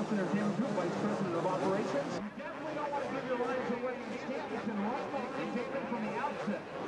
Johnson or Jim Vice President of Operations. You definitely don't want to give your lives away in take them from the outset.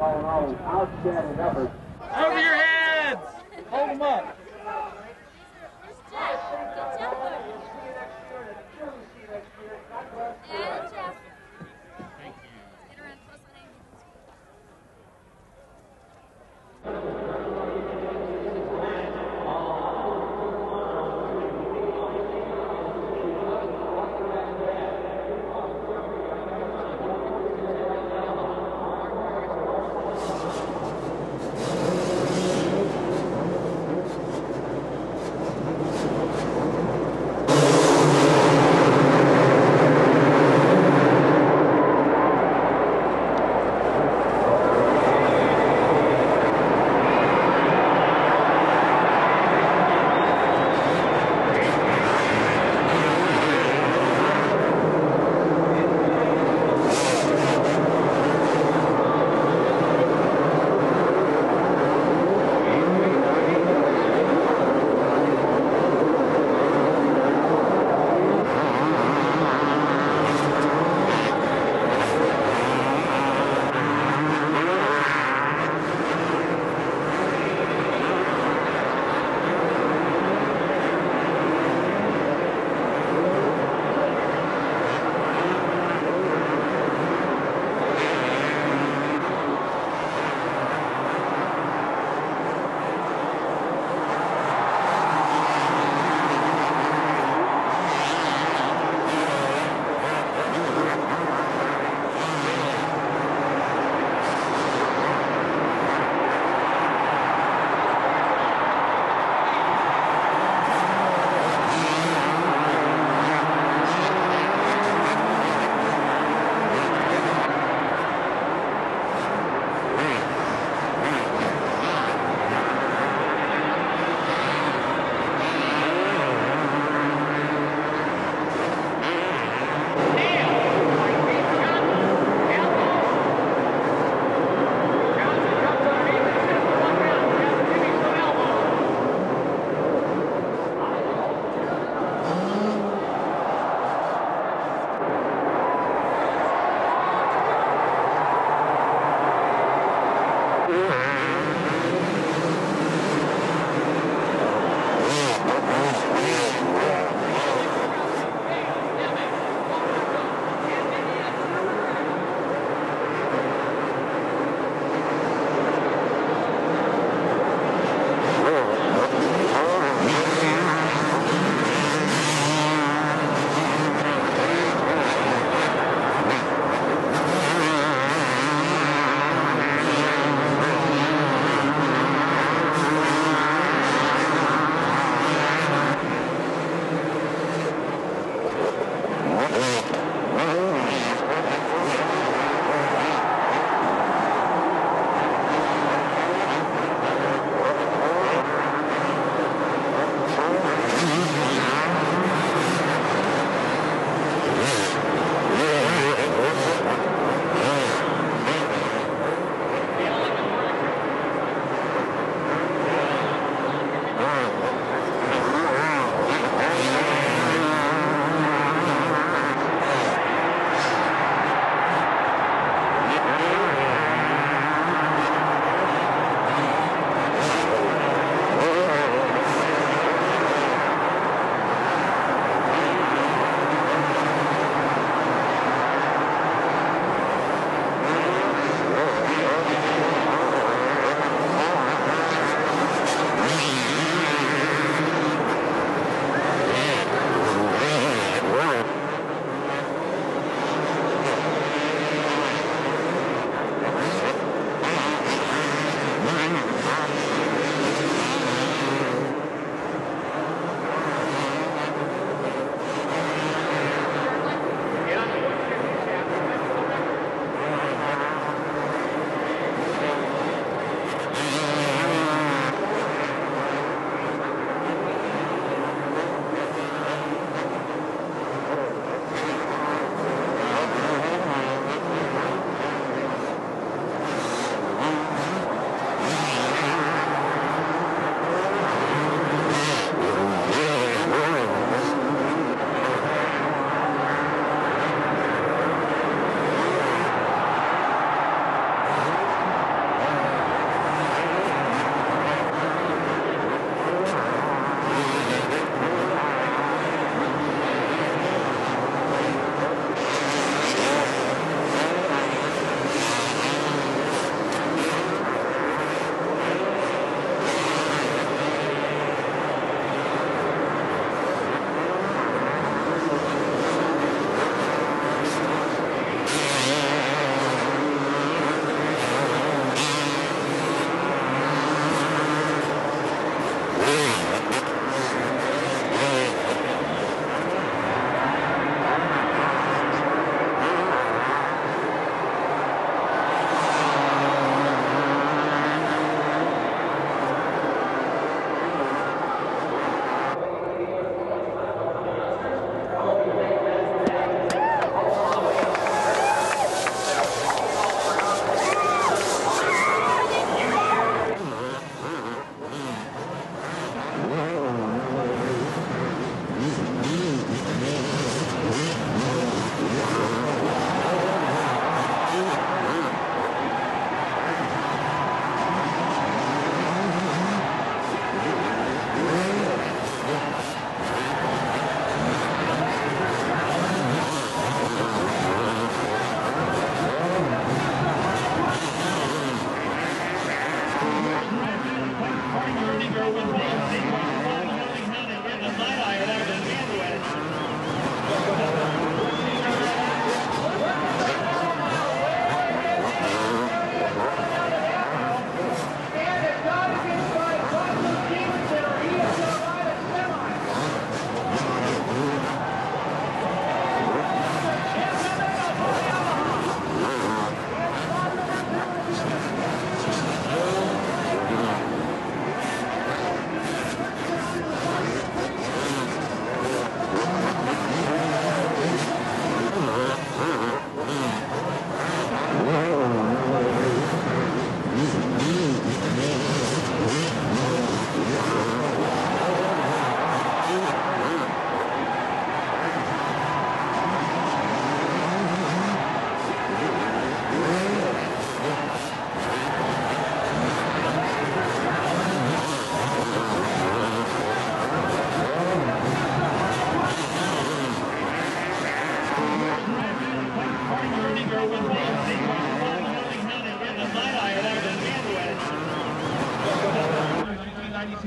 Over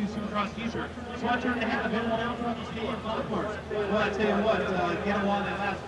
Supercross t-shirt. Turn to have him down from the stadium golf course. Well, I tell you what, uh, get him one that last.